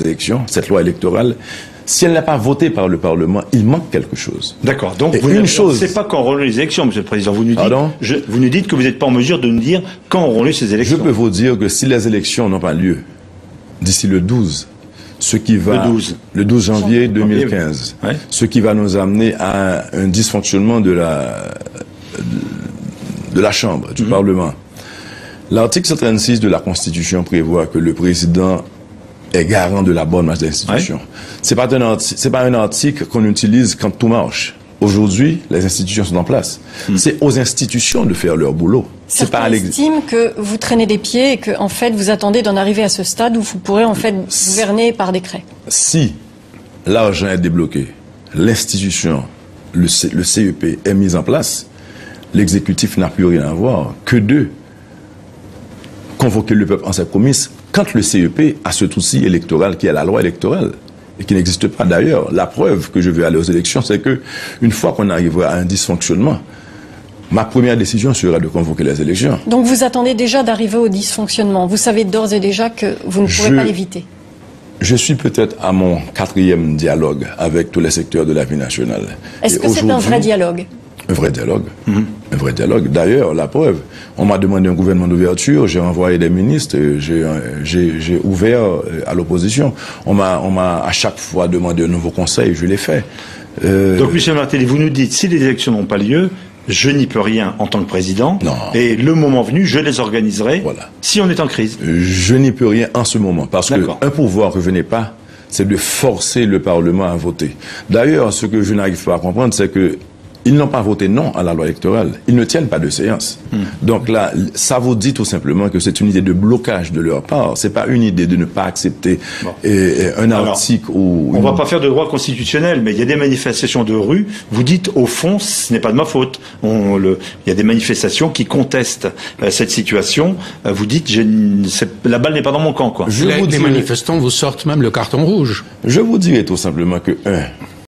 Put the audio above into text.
élections, cette loi électorale, si elle n'a pas voté par le Parlement, il manque quelque chose. D'accord. Donc, vous une chose. C'est pas quand auront lieu les élections, Monsieur le Président. Vous nous dites, vous nous dites que vous n'êtes pas en mesure de nous dire quand auront lieu ces élections. Je peux vous dire que si les élections n'ont pas lieu d'ici le 12, ce qui va le 12, le 12 janvier 2015, ce qui va nous amener à un dysfonctionnement de la de la Chambre, du mhm. Parlement. L'article 136 de la Constitution prévoit que le président est garant de la bonne marche des institutions. C'est pas un c'est pas un article qu'on utilise quand tout marche. Aujourd'hui, les institutions sont en place. Hmm. C'est aux institutions de faire leur boulot. C'est pas à estiment que vous traînez des pieds et que, en fait, vous attendez d'en arriver à ce stade où vous pourrez, en fait, gouverner par décret. Si l'argent est débloqué, l'institution, le, le CEP est mis en place, l'exécutif n'a plus rien à voir que de convoquer le peuple en sa promesse quand le CEP a ce souci électoral qui est la loi électorale et qui n'existe pas d'ailleurs. La preuve que je veux aller aux élections, c'est que une fois qu'on arrivera à un dysfonctionnement, ma première décision sera de convoquer les élections. Donc vous attendez déjà d'arriver au dysfonctionnement. Vous savez d'ores et déjà que vous ne pourrez pas l'éviter. Je suis peut-être à mon quatrième dialogue avec tous les secteurs de la vie nationale. Est-ce que c'est un vrai dialogue? Un vrai dialogue. Un vrai dialogue. D'ailleurs, la preuve, on m'a demandé un gouvernement d'ouverture, j'ai envoyé des ministres, j'ai ouvert euh, à l'opposition. On m'a à chaque fois demandé un nouveau conseil, je l'ai fait. Euh... Donc, Michel Martelly, vous nous dites, si les élections n'ont pas lieu, je n'y peux rien en tant que président. Non. Et le moment venu, je les organiserai voilà. si on est en crise. Je n'y peux rien en ce moment. Parce qu'un pouvoir ne venait pas, c'est de forcer le Parlement à voter. D'ailleurs, ce que je n'arrive pas à comprendre, c'est que ils n'ont pas voté non à la loi électorale. Ils ne tiennent pas de séance. Hmm. Donc là, ça vous dit tout simplement que c'est une idée de blocage de leur part. C'est pas une idée de ne pas accepter un article ou. On va pas faire de droit constitutionnel, mais il y a des manifestations de rue. Vous dites au fond, ce n'est pas de ma faute. On, le, il y a des manifestations qui contestent euh, cette situation. Euh, vous dites, la balle n'est pas dans mon camp, quoi. Je les, manifestants vous sortent même le carton rouge. Je vous dirais tout simplement que un